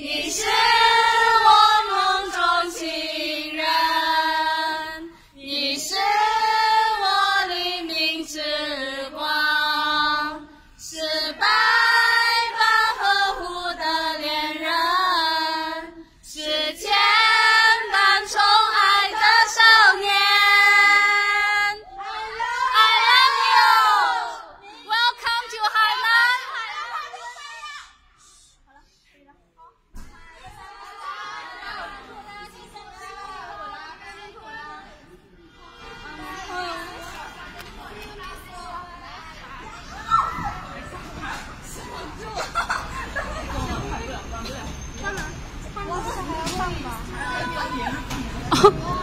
Michel! 哦。